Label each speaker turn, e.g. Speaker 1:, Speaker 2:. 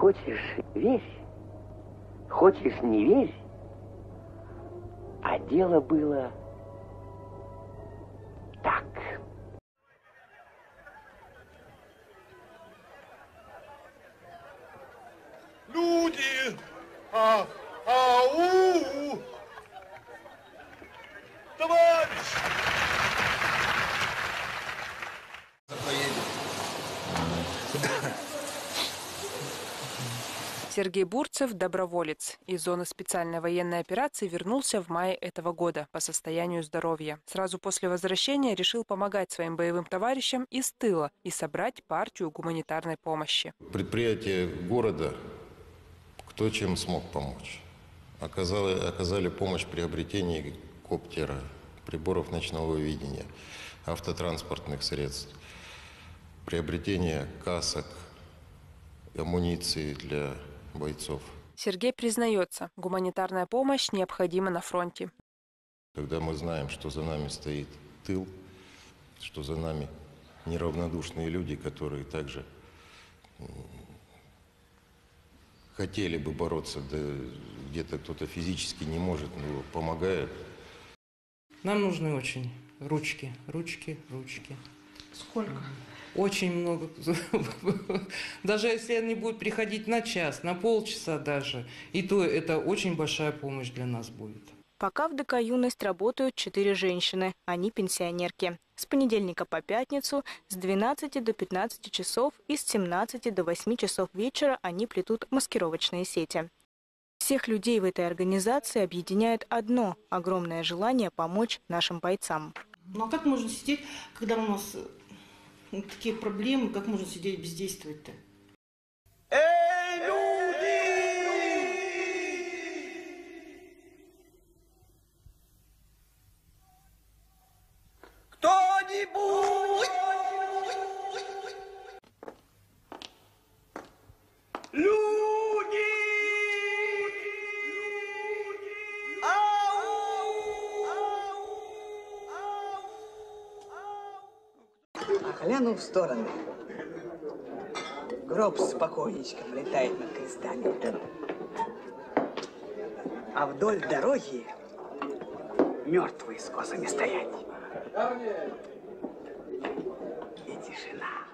Speaker 1: Хочешь – верь, хочешь – не верь. А дело было так.
Speaker 2: Люди! А, ау! Товарищ!
Speaker 3: Сергей Бурцев – доброволец. Из зоны специальной военной операции вернулся в мае этого года по состоянию здоровья. Сразу после возвращения решил помогать своим боевым товарищам из тыла и собрать партию гуманитарной помощи.
Speaker 4: Предприятия города, кто чем смог помочь. Оказали, оказали помощь в приобретении коптера, приборов ночного видения, автотранспортных средств, приобретение касок, амуниции для бойцов.
Speaker 3: Сергей признается, гуманитарная помощь необходима на фронте.
Speaker 4: Когда мы знаем, что за нами стоит тыл, что за нами неравнодушные люди, которые также хотели бы бороться, да где-то кто-то физически не может, но помогает.
Speaker 5: Нам нужны очень ручки, ручки, ручки.
Speaker 6: Сколько?
Speaker 5: Очень много. Даже если они будут приходить на час, на полчаса даже, и то это очень большая помощь для нас будет.
Speaker 3: Пока в ДК «Юность» работают четыре женщины. Они пенсионерки. С понедельника по пятницу с 12 до 15 часов и с 17 до 8 часов вечера они плетут маскировочные сети. Всех людей в этой организации объединяет одно – огромное желание помочь нашим бойцам.
Speaker 6: Ну а как можно сидеть, когда у нас такие проблемы, как можно сидеть бездействовать-то?
Speaker 2: Эй, люди! Кто-нибудь!
Speaker 7: Глянул в сторону. Гроб с покойничком летает над крестами. А вдоль дороги мертвые с косами стоять. И тишина.